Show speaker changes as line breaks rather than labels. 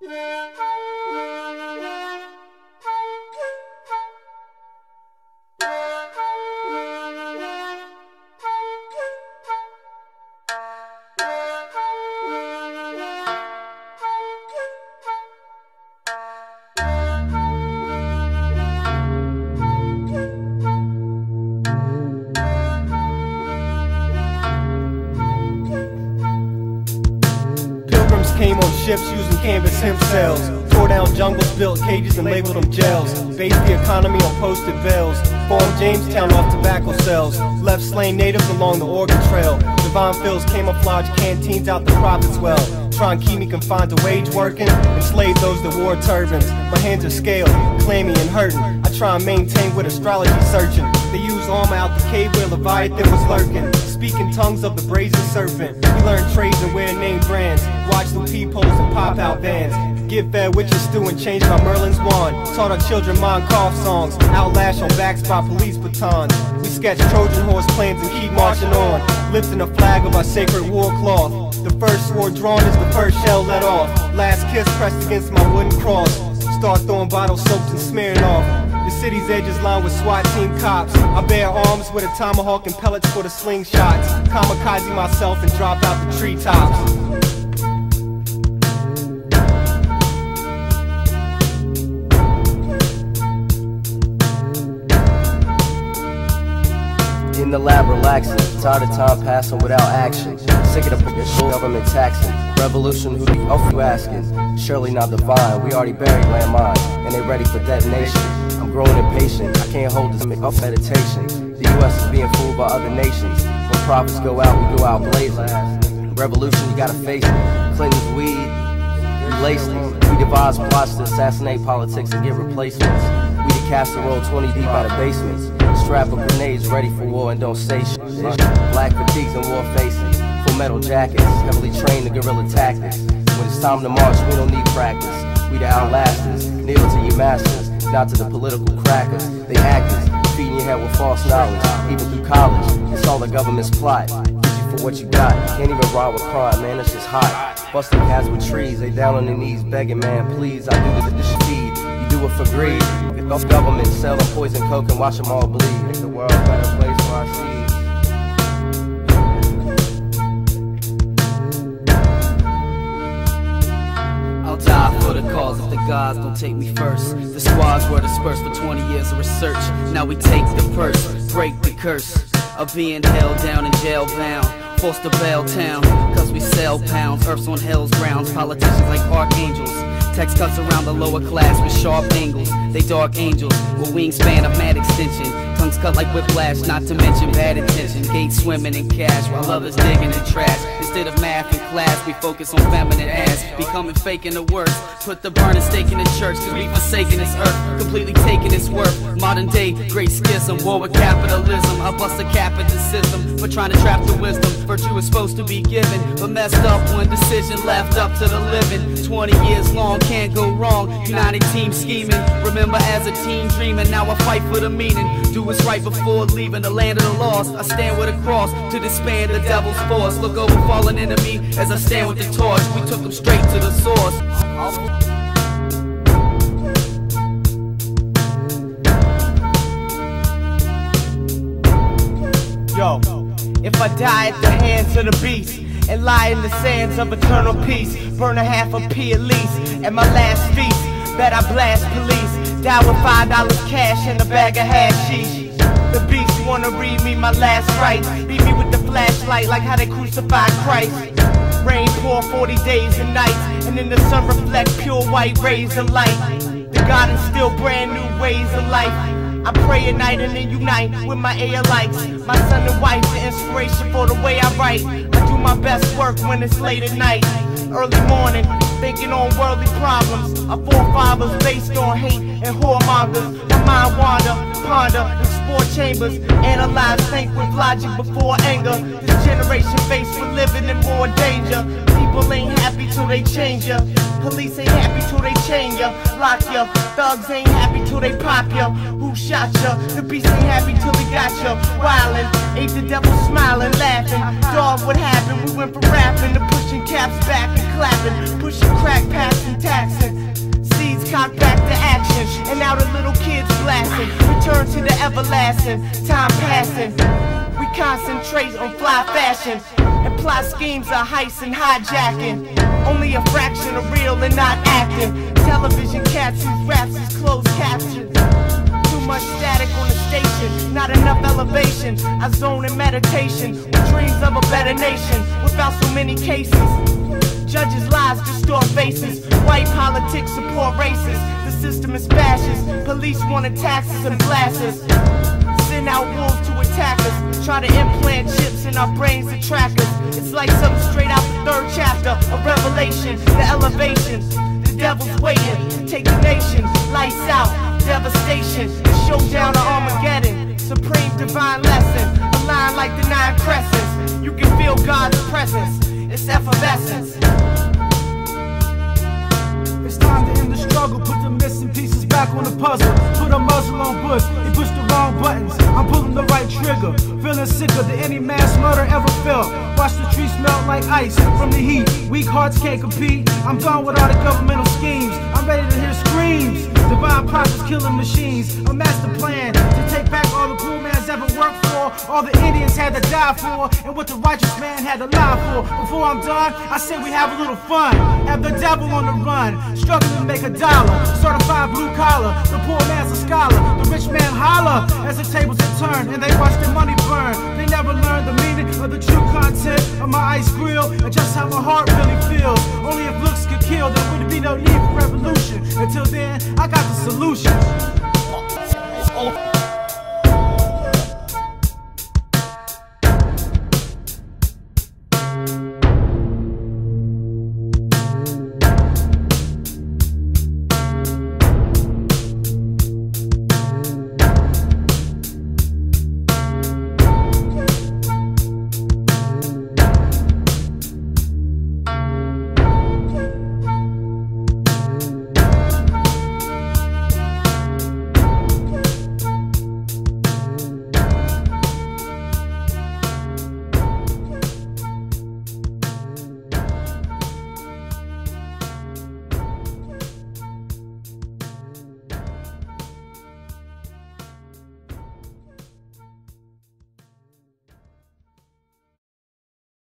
Pilgrims ships using canvas hemp sails. Tore down jungles, built cages, and labeled them jails. Based the economy on posted bills. Formed Jamestown off tobacco cells. Left slain natives along the Oregon Trail. Divine Fields camouflage canteens out the profits well. Try and keep me confined to wage working. Enslave those that wore turbans. My hands are scaled, clammy and hurting. I try and maintain with astrology searching. They use armor out the cave where Leviathan was lurking. Speaking tongues of the brazen serpent. Learn trades and wear name brands. Watch the peepholes and pop out vans. Get fed witches stew and change my Merlin's wand. Taught our children cough songs. Outlash on backs by police batons. We sketch Trojan horse plans and keep marching on. Lifting the flag of our sacred war cloth. The first sword drawn is the first shell let off. Last kiss pressed against my wooden cross. Start throwing bottle soaps and smearing off. The city's edges lined with SWAT team cops. I bear arms with a tomahawk and pellets for the slingshots. Kamikaze myself and drop out the treetops.
In the lab, relaxing. Tired of time passing without action. Sick of the government taxing. Revolution, who the fuck you asking? Surely not divine. We already buried landmines, and they ready for detonation. I'm growing impatient. I can't hold this up meditation. The U.S. is being fooled by other nations. When profits go out, we go out blazing. Revolution, you gotta face it. Clinton's weed, we laced it. We devise plots to assassinate politics and get replacements. We cast the casserole 20 deep out of basements. Strap of grenades ready for war and don't say shit. Black fatigues and war faces. Metal jackets, heavily trained to guerrilla tactics. When it's time to march, we don't need practice. We the outlasters, kneel to your masters, not to the political crackers. They actors, feeding your head with false knowledge. Even through college, it's all the government's plot. Get you for what you got. Can't even ride with crime, man, it's just hot. Busting cats with trees, they down on their knees begging, man, please. I do this to speed, you do it for greed. If government selling poison coke and watch them all bleed. Make the world a better place for our seeds.
The cause if the gods don't take me first. The squads were dispersed for 20 years of research. Now we take the purse, break the curse of being held down and jail bound. Forced to bail town, cause we sell pounds. Earth's on hell's grounds, politicians like archangels. Text cuts around the lower class with sharp angles. They dark angels with wingspan of mad extension. Tongues cut like whiplash, not to mention bad intention. Gates swimming in cash while others digging in trash. Instead of math and class, we focus on feminine ass. Becoming fake in the worst. Put the burning stake in the church, cause we forsaken this earth. Completely taking its worth. Modern day, great schism. War with capitalism. I bust a cap at the system for trying to trap the wisdom. Virtue is supposed to be given, but messed up one decision left up to the living. 20 years long, can't go wrong. United team scheming. Remember as a team dreaming, now I fight for the meaning. Do what's right before leaving the land of the lost. I stand with a cross to disband the devil's force. Look over fallen enemy as I stand with the torch. We took them straight to the source.
Yo,
If I die at the hands of the beast and lie in the sands of eternal peace, burn a half a P at least at my last feast. Bet I blast police, die with five dollars cash and a bag of hashish. The beast wanna read me my last rites, beat me with the flashlight like how they crucified Christ. Rain pour 40 days and nights, and in the sun reflect pure white rays of light. The God instill brand new ways of life. I pray at night and then unite with my lights. My son and wife, the inspiration for the way I write. I do my best work when it's late at night. Early morning, thinking on worldly problems. Our forefathers based on hate and whoremongers. Mind wander, ponder, explore chambers. Analyze, think with logic before anger. This generation faced with living in more danger. People ain't happy till they change ya. Police ain't happy till they chain ya. Lock ya. Thugs ain't happy till they pop ya. Who shot ya? The beast ain't happy till he got ya. Wildin', ate the devil smiling, laughing. Dog, what happened? We went from rapping to pushing caps back and clapping. Pushing crack, passing, taxing. Seeds cocked back to action. And now the little kids blasting. Return to the everlasting. Time passing. We concentrate on fly fashion and plot schemes of heist and hijacking. Only a fraction of real and not acting. Television cats whose raps is closed caption. Too much static on the station, not enough elevation. I zone in meditation with dreams of a better nation without so many cases. Judges' lies distort faces. White politics support racists. System is fascist. Police wanted taxes and blasts. Send out wolves to attack us. Try to implant chips in our brains to track us. It's like something straight out the third chapter of Revelation. The elevation. The devil's waiting to take the nation. Lights out. Devastation. The showdown of Armageddon. Supreme divine lesson. Aligned like the nine crescents. You can feel God's presence. It's effervescence.
Back on the puzzle. Put a muzzle on Bush, he pushed the wrong buttons. I'm pulling the right trigger, feeling sicker than any mass murder ever felt. Watch the trees melt like ice from the heat. Weak hearts can't compete. I'm done with all the governmental schemes. I'm ready to hear screams. Divine Profitz killing machines. A master plan to take back all the poor man's ever worked for, all the Indians had to die for, and what the righteous man had to lie for. Before I'm done, I say we have a little fun. Have the devil on the run, struggling to make a dollar. Certified blue collar, the poor man's a scholar. The rich man holler as the tables are turned, and they watch their money burn. They never learn the meaning of the true content of my ice grill, and just how my heart really feels. Only if looks could kill, there wouldn't be no need for revolution. Until then, I got the solution.